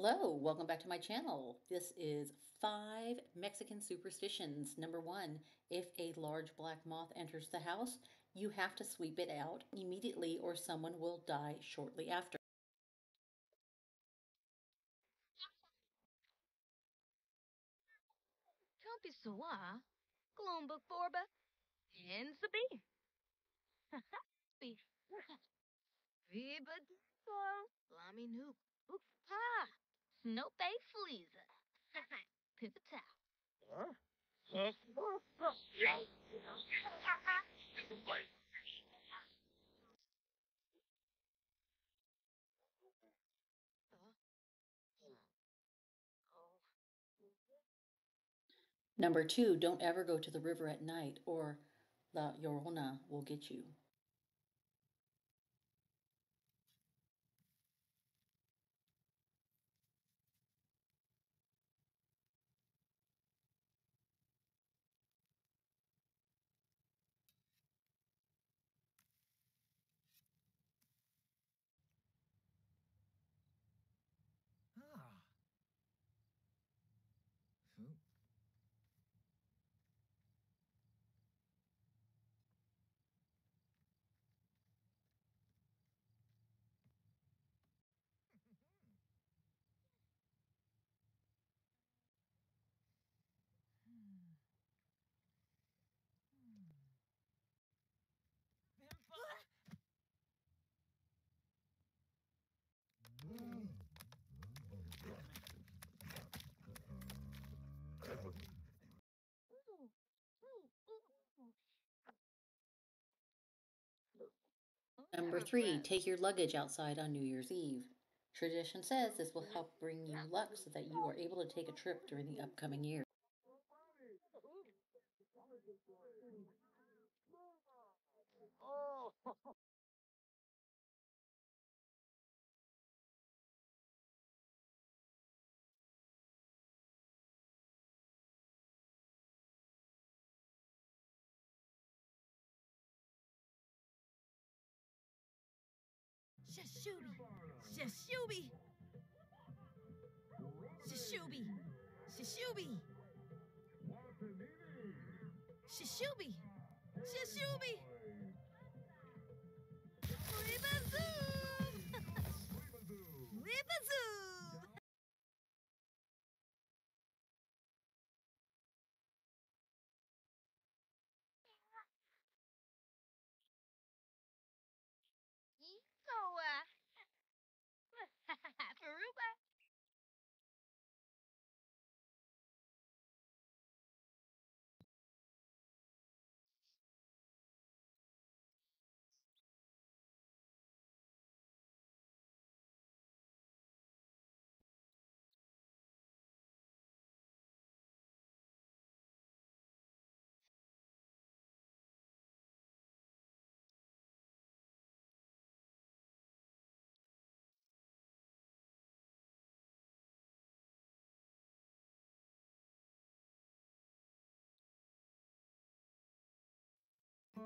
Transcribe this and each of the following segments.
Hello, welcome back to my channel. This is five Mexican superstitions. Number one, if a large black moth enters the house, you have to sweep it out immediately or someone will die shortly after. Viva Nook, Fleeza. Pipita. Number two, don't ever go to the river at night or La Llorona will get you. Ah. Ooh. Number three, take your luggage outside on New Year's Eve. Tradition says this will help bring you luck so that you are able to take a trip during the upcoming year. Shashubi. Shashubi. Shashubi. Shashubi. Shashubi. Shashubi. Weebazoom. Weebazoom.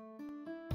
Música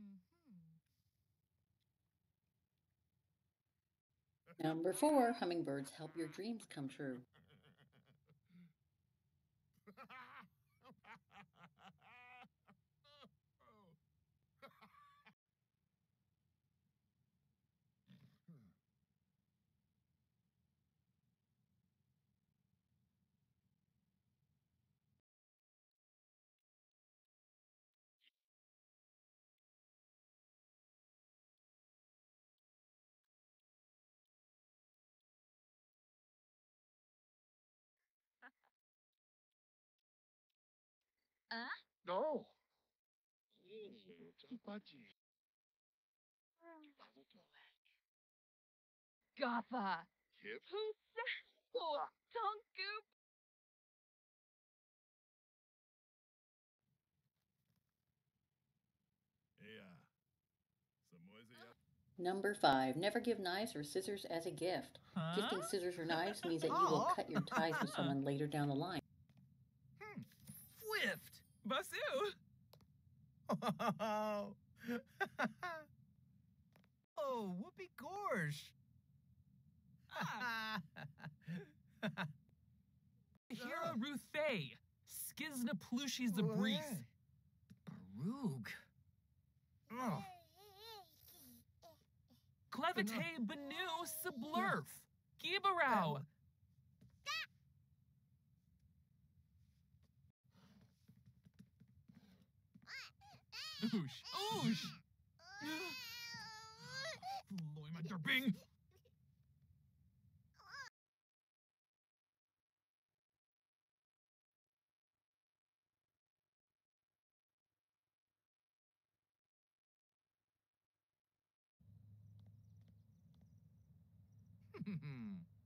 Hmm. Number four, hummingbirds help your dreams come true. Huh? No. It's a budgie. Oh. Number five, never give knives or scissors as a gift. Huh? Gifting scissors or knives means that you will cut your ties with someone later down the line. Hmm. Swift. Basu! Oh. oh, whoopee gorge. Ah. Hira Ruthay! Skizna Plushi's the breeze! Baroog. Oh. Clevite Benu Sublurf! Gibarau! Oosh! Oosh! Loima Derbing! Hmm.